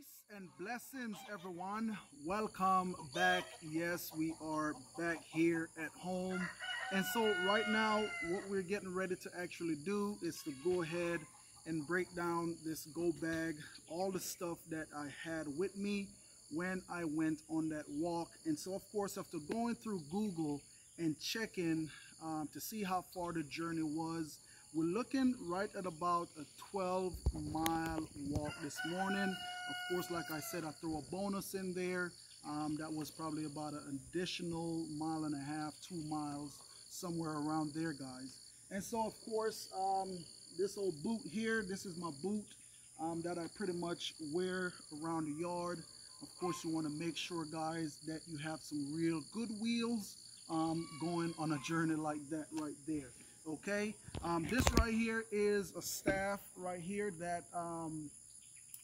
Peace and blessings, everyone. Welcome back. Yes, we are back here at home. And so, right now, what we're getting ready to actually do is to go ahead and break down this go bag, all the stuff that I had with me when I went on that walk. And so, of course, after going through Google and checking um, to see how far the journey was, we're looking right at about a 12 mile walk this morning. Of course, like I said, I threw a bonus in there. Um, that was probably about an additional mile and a half, two miles, somewhere around there, guys. And so, of course, um, this old boot here, this is my boot um, that I pretty much wear around the yard. Of course, you want to make sure, guys, that you have some real good wheels um, going on a journey like that right there. Okay, um, this right here is a staff right here that um,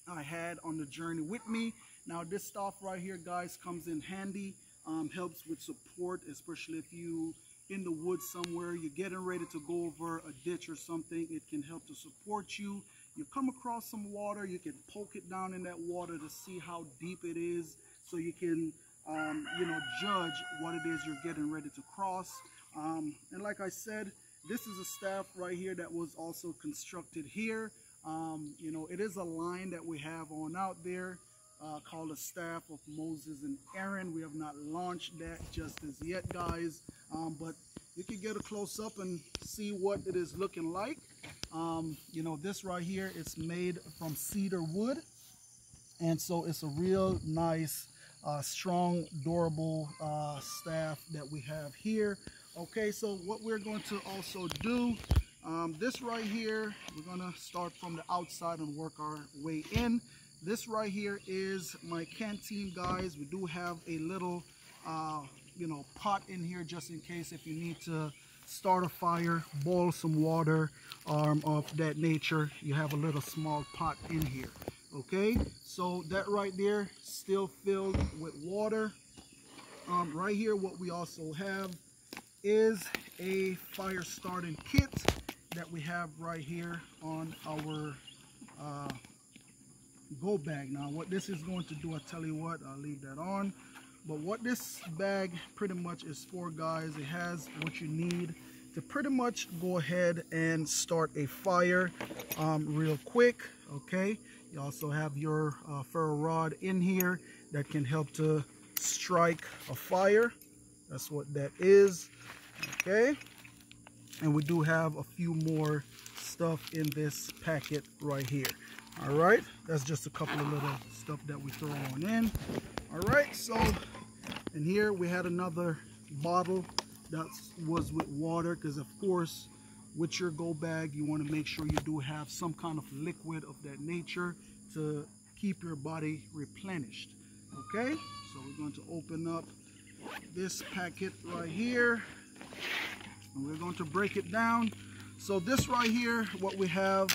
I had on the journey with me. Now this stuff right here, guys, comes in handy, um, helps with support, especially if you in the woods somewhere, you're getting ready to go over a ditch or something, it can help to support you. You come across some water, you can poke it down in that water to see how deep it is so you can, um, you know, judge what it is you're getting ready to cross. Um, and like I said, this is a staff right here that was also constructed here. Um, you know, it is a line that we have on out there uh, called the staff of Moses and Aaron. We have not launched that just as yet, guys, um, but you can get a close up and see what it is looking like. Um, you know, this right here, it's made from cedar wood. And so it's a real nice, uh, strong, durable uh, staff that we have here. Okay, so what we're going to also do, um, this right here, we're gonna start from the outside and work our way in. This right here is my canteen, guys. We do have a little, uh, you know, pot in here just in case if you need to start a fire, boil some water um, of that nature. You have a little small pot in here, okay? So that right there, still filled with water. Um, right here, what we also have is a fire starting kit that we have right here on our uh, go bag. Now what this is going to do, I tell you what, I'll leave that on. But what this bag pretty much is for guys, it has what you need to pretty much go ahead and start a fire um, real quick, okay? You also have your uh, ferro rod in here that can help to strike a fire. That's what that is, okay? And we do have a few more stuff in this packet right here. All right? That's just a couple of little stuff that we throw on in. All right so and here we had another bottle that was with water because of course with your go bag you want to make sure you do have some kind of liquid of that nature to keep your body replenished okay? So we're going to open up this packet right here and we're going to break it down so this right here what we have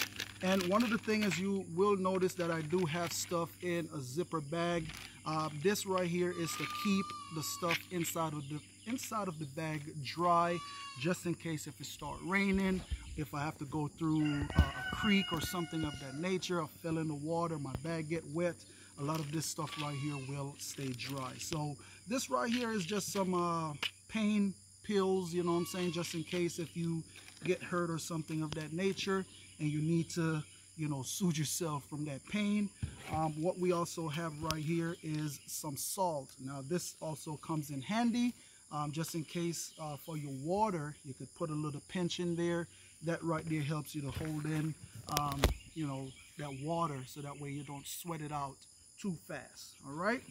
and one of the things you will notice that I do have stuff in a zipper bag. Uh, this right here is to keep the stuff inside of the inside of the bag dry, just in case if it start raining, if I have to go through uh, a creek or something of that nature, I fell in the water, my bag get wet. A lot of this stuff right here will stay dry. So this right here is just some uh, pain pills, you know what I'm saying, just in case if you get hurt or something of that nature and you need to you know soothe yourself from that pain. Um, what we also have right here is some salt. Now this also comes in handy um, just in case uh, for your water you could put a little pinch in there. That right there helps you to hold in um, you know that water so that way you don't sweat it out too fast all right?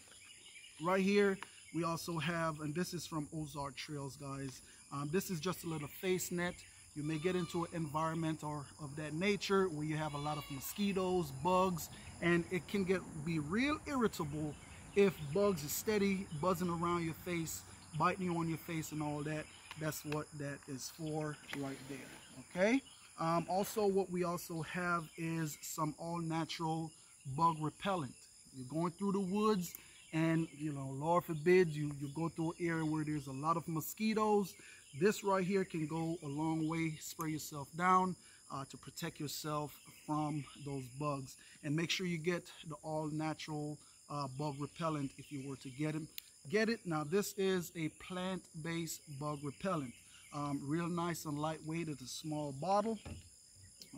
Right here we also have and this is from Ozark Trails guys um, this is just a little face net you may get into an environment or of that nature where you have a lot of mosquitoes, bugs, and it can get be real irritable if bugs are steady buzzing around your face, biting you on your face and all that. That's what that is for right there, okay? Um, also, what we also have is some all-natural bug repellent. You're going through the woods and, you know, Lord forbid, you, you go through an area where there's a lot of mosquitoes, this right here can go a long way, spray yourself down. uh, to protect yourself from those bugs. And make sure you get the all natural uh, bug repellent if you were to get it. Get it. Now this is a plant-based bug repellent. Um, real nice and lightweight. It's a small bottle.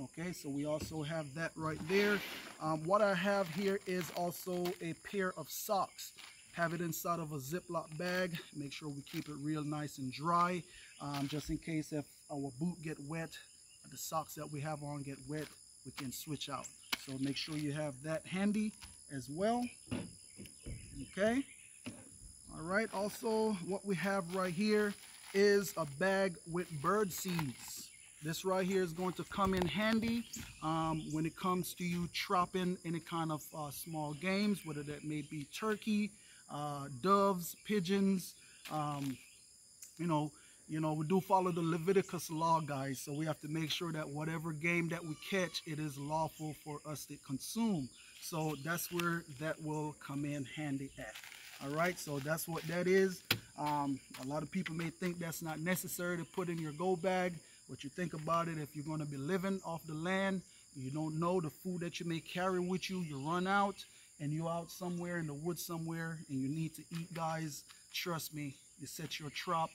Okay, so we also have that right there. Um, what I have here is also a pair of socks. Have it inside of a Ziploc bag. Make sure we keep it real nice and dry. Um, just in case if our boot get wet, the socks that we have on get wet, we can switch out. So make sure you have that handy as well. Okay. All right. Also, what we have right here is a bag with bird seeds. This right here is going to come in handy um, when it comes to you trapping any kind of uh, small games, whether that may be turkey, uh, doves, pigeons, um, you know, you know, we do follow the Leviticus law, guys. So we have to make sure that whatever game that we catch, it is lawful for us to consume. So that's where that will come in handy at. All right, so that's what that is. Um, a lot of people may think that's not necessary to put in your go bag. What you think about it, if you're going to be living off the land, you don't know the food that you may carry with you, you run out and you're out somewhere in the woods somewhere and you need to eat, guys, trust me, you set your trap,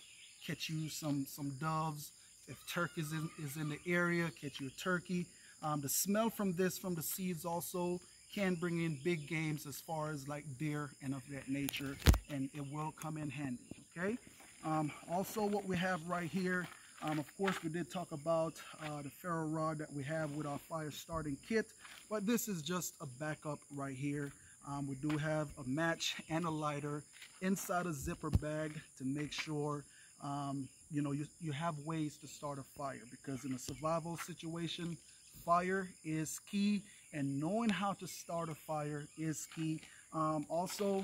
catch you some, some doves. If turkey is in, is in the area, catch you a turkey. Um, the smell from this, from the seeds also, can bring in big games as far as like deer and of that nature and it will come in handy okay um, also what we have right here um, of course, we did talk about uh, the ferro rod that we have with our fire starting kit, but this is just a backup right here. Um, we do have a match and a lighter inside a zipper bag to make sure um, you know you, you have ways to start a fire because in a survival situation, fire is key and knowing how to start a fire is key. Um, also,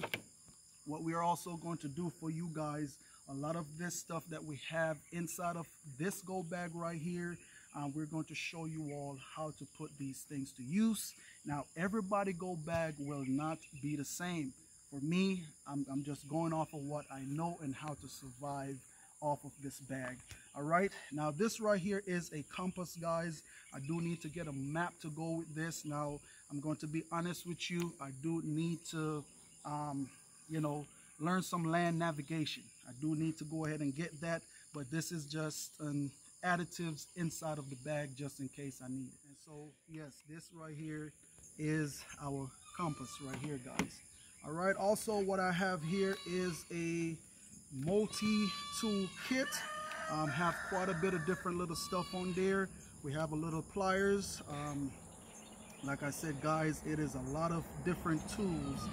what we are also going to do for you guys a lot of this stuff that we have inside of this go bag right here um, we're going to show you all how to put these things to use. Now everybody go bag will not be the same. For me I'm, I'm just going off of what I know and how to survive off of this bag. All right? Now this right here is a compass guys. I do need to get a map to go with this. Now I'm going to be honest with you. I do need to um, you know learn some land navigation. I do need to go ahead and get that, but this is just an additives inside of the bag just in case I need it. And so, yes, this right here is our compass right here, guys. All right, also what I have here is a multi-tool kit. Um, have quite a bit of different little stuff on there. We have a little pliers. Um, like I said, guys, it is a lot of different tools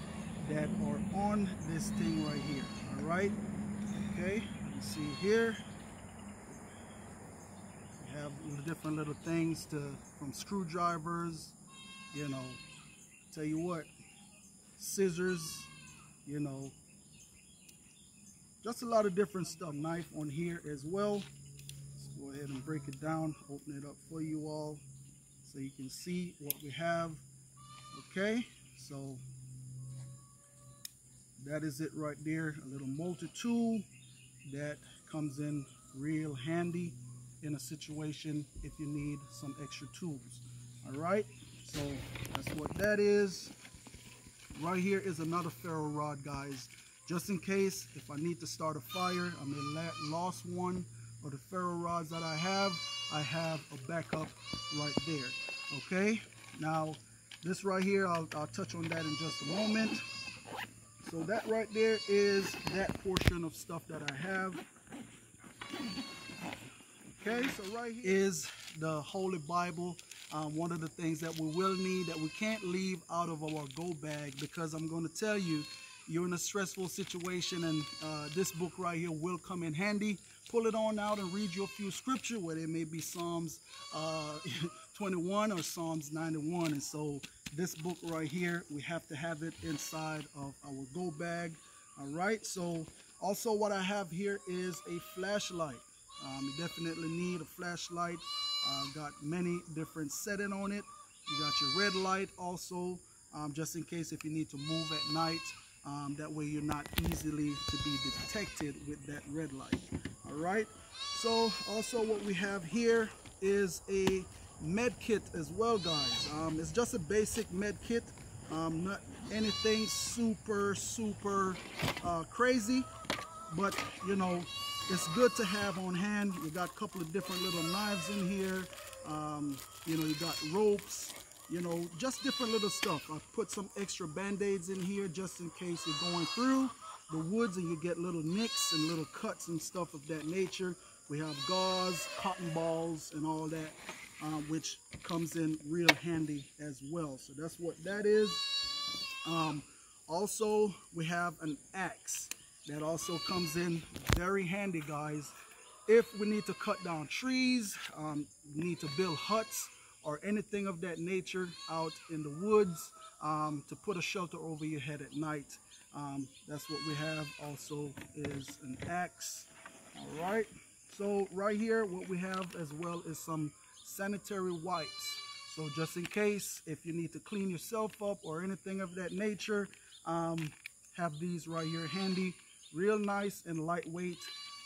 that are on this thing right here all right okay you see here. We have different little things to from screwdrivers you know. Tell you what scissors you know. Just a lot of different stuff. Knife on here as well. Let's go ahead and break it down open it up for you all so you can see what we have. Okay so that is it right there. A little multi-tool that comes in real handy in a situation if you need some extra tools. All right? So that's what that is. Right here is another ferro rod guys. Just in case if I need to start a fire I may lost one of the ferro rods that I have I have a backup right there. Okay? Now this right here I'll, I'll touch on that in just a moment so that right there is that portion of stuff that I have. Okay, so right here is the Holy Bible. Um, one of the things that we will need that we can't leave out of our go bag because I'm going to tell you, you're in a stressful situation and uh, this book right here will come in handy. Pull it on out and read you a few scripture, whether it may be Psalms uh, 21 or Psalms 91. And so this book right here we have to have it inside of our go bag. All right so also what i have here is a flashlight. Um, you definitely need a flashlight. Uh, got many different setting on it. You got your red light also um, just in case if you need to move at night um, that way you're not easily to be detected with that red light. All right so also what we have here is a med kit as well, guys. Um, it's just a basic med kit, um, not anything super, super uh, crazy, but you know, it's good to have on hand. You got a couple of different little knives in here. Um, you know, you got ropes, you know, just different little stuff. I put some extra band-aids in here just in case you're going through the woods and you get little nicks and little cuts and stuff of that nature. We have gauze, cotton balls, and all that, um, which comes in real handy as well. So that's what that is. Um, also, we have an axe that also comes in very handy, guys. If we need to cut down trees, um, need to build huts, or anything of that nature out in the woods um, to put a shelter over your head at night. Um, that's what we have also is an axe. All right. So right here, what we have as well is some sanitary wipes. So just in case, if you need to clean yourself up or anything of that nature, um, have these right here handy. Real nice and lightweight.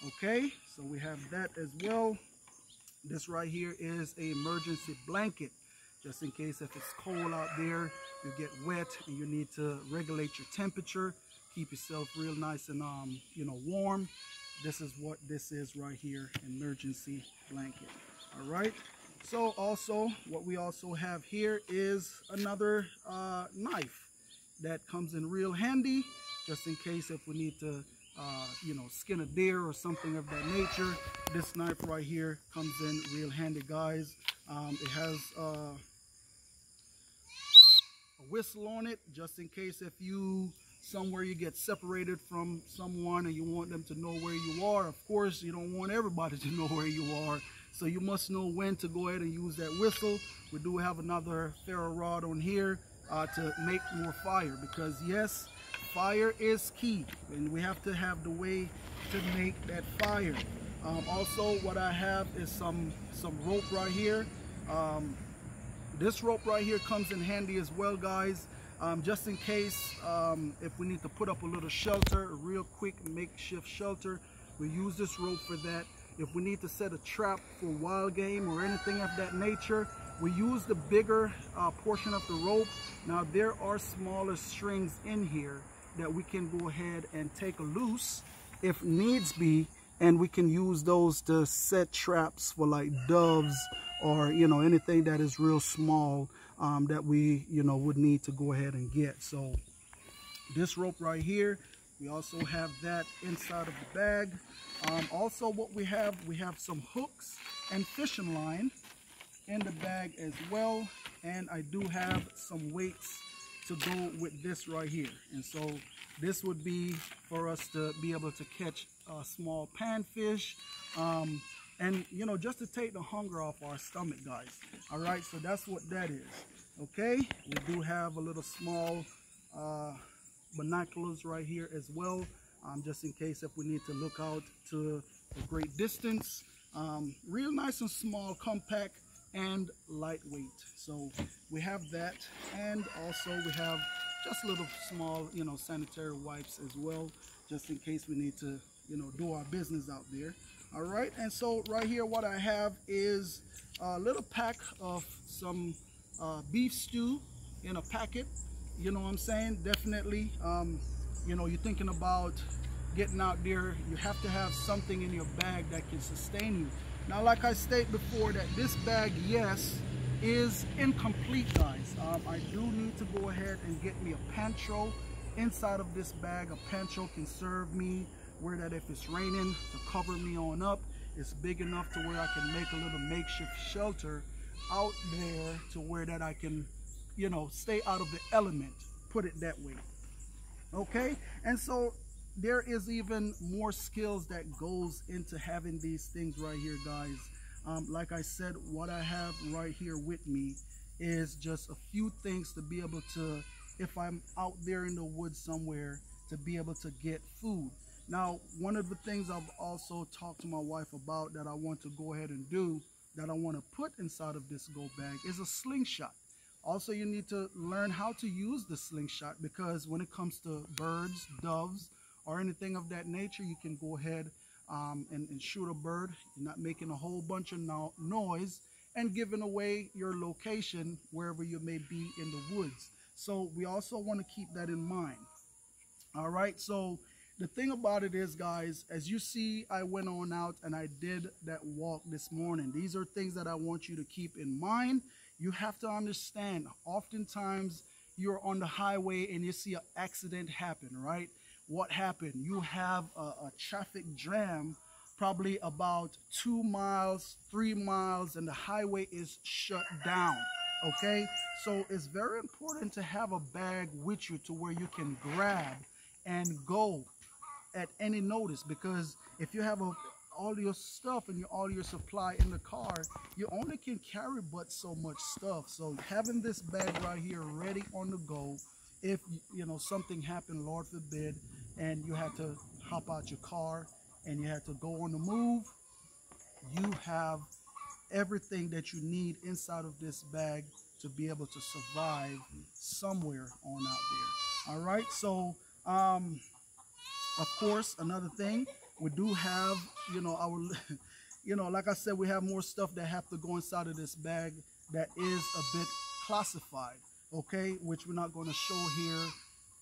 Okay, so we have that as well. This right here is a emergency blanket. Just in case if it's cold out there, you get wet and you need to regulate your temperature, keep yourself real nice and um, you know warm. This is what this is right here, emergency blanket. All right. So also what we also have here is another uh, knife that comes in real handy just in case if we need to uh, you know, skin a deer or something of that nature. This knife right here comes in real handy, guys. Um, it has uh, a whistle on it, just in case if you somewhere you get separated from someone and you want them to know where you are. Of course, you don't want everybody to know where you are. So you must know when to go ahead and use that whistle. We do have another ferro rod on here uh, to make more fire because yes, fire is key and we have to have the way to make that fire. Um, also what I have is some some rope right here. Um, this rope right here comes in handy as well guys. Um, just in case um, if we need to put up a little shelter a real quick makeshift shelter we use this rope for that if we need to set a trap for wild game or anything of that nature we use the bigger uh, portion of the rope. Now there are smaller strings in here that we can go ahead and take loose if needs be and we can use those to set traps for like doves or you know anything that is real small um, that we you know would need to go ahead and get. So this rope right here we also have that inside of the bag um, also what we have we have some hooks and fishing line in the bag as well and I do have some weights to go with this right here. And so this would be for us to be able to catch a small panfish. Um, and, you know, just to take the hunger off our stomach, guys. All right, so that's what that is. Okay, we do have a little small uh, binoculars right here as well, um, just in case if we need to look out to a great distance. Um, real nice and small, compact, and lightweight. So we have that and also we have just a little small, you know, sanitary wipes as well, just in case we need to, you know, do our business out there. All right, and so right here what I have is a little pack of some uh, beef stew in a packet. You know what I'm saying? Definitely, um, you know, you're thinking about getting out there, you have to have something in your bag that can sustain you. Now, like I stated before, that this bag, yes, is incomplete, guys. Um, I do need to go ahead and get me a pancho inside of this bag. A pancho can serve me where that if it's raining to cover me on up, it's big enough to where I can make a little makeshift shelter out there to where that I can, you know, stay out of the element, put it that way. Okay, and so there is even more skills that goes into having these things right here guys. Um, like I said what I have right here with me is just a few things to be able to if I'm out there in the woods somewhere to be able to get food. Now one of the things I've also talked to my wife about that I want to go ahead and do that I want to put inside of this go bag is a slingshot also you need to learn how to use the slingshot because when it comes to birds doves or anything of that nature, you can go ahead um, and, and, shoot a bird. You're not making a whole bunch of no noise and giving away your location wherever you may be in the woods. So we also want to keep that in mind. All right, so the thing about it is, guys, as you see, I went on out and I did that walk this morning. These are things that I want you to keep in mind. You have to understand, oftentimes you're on the highway and you see an accident happen, right? What happened? You have a, a traffic jam probably about two miles, three miles, and the highway is shut down. Okay, so it's very important to have a bag with you to where you can grab and go at any notice because if you have a, all your stuff and your, all your supply in the car, you only can carry but so much stuff. So having this bag right here ready on the go, if you know something happened, Lord forbid, and you had to hop out your car and you had to go on the move, you have everything that you need inside of this bag to be able to survive somewhere on out there. All right, so um, of course, another thing, we do have, you know, our, you know, like I said, we have more stuff that have to go inside of this bag that is a bit classified, okay, which we're not going to show here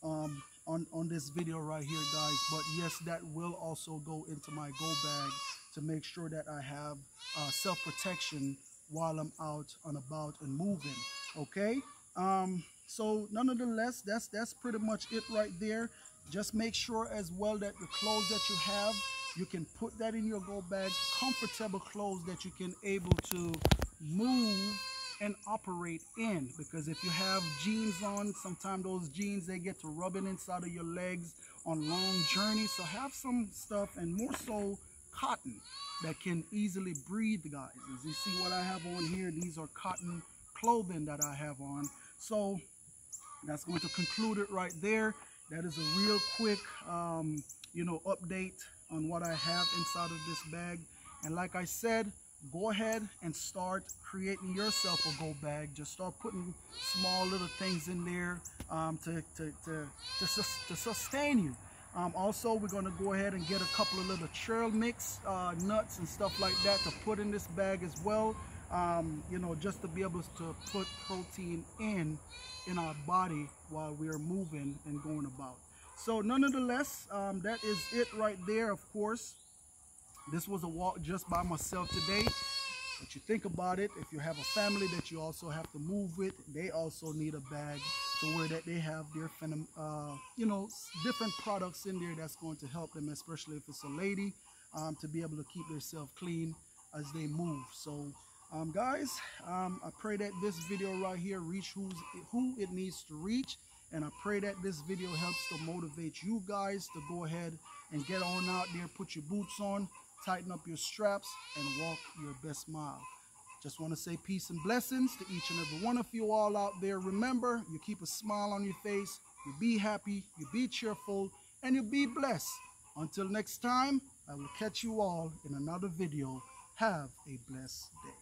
um, on, on this video right here, guys. But yes, that will also go into my go bag to make sure that I have uh, self-protection while I'm out and about and moving, okay? Um, so nonetheless, that's that's pretty much it right there. Just make sure as well that the clothes that you have, you can put that in your go bag, comfortable clothes that you can able to move and operate in. Because if you have jeans on sometimes those jeans they get to rubbing inside of your legs on long journeys. So have some stuff and more so cotton that can easily breathe guys. As you see what i have on here these are cotton clothing that i have on. So that's going to conclude it right there that is a real quick um, you know update on what i have inside of this bag. And like i said go ahead and start creating yourself a go bag. Just start putting small little things in there um, to, to, to, to, to sustain you. Um, also we're going to go ahead and get a couple of little trail mix uh, nuts and stuff like that to put in this bag as well um, you know just to be able to put protein in in our body while we are moving and going about so nonetheless um, that is it right there of course this was a walk just by myself today. But you think about it, if you have a family that you also have to move with, they also need a bag to where that they have their, uh, you know, different products in there that's going to help them, especially if it's a lady, um, to be able to keep themselves clean as they move. So, um, guys, um, I pray that this video right here reach who's, who it needs to reach. And I pray that this video helps to motivate you guys to go ahead and get on out there, put your boots on, tighten up your straps, and walk your best mile. Just want to say peace and blessings to each and every one of you all out there. Remember, you keep a smile on your face, you be happy, you be cheerful, and you be blessed. Until next time, I will catch you all in another video. Have a blessed day.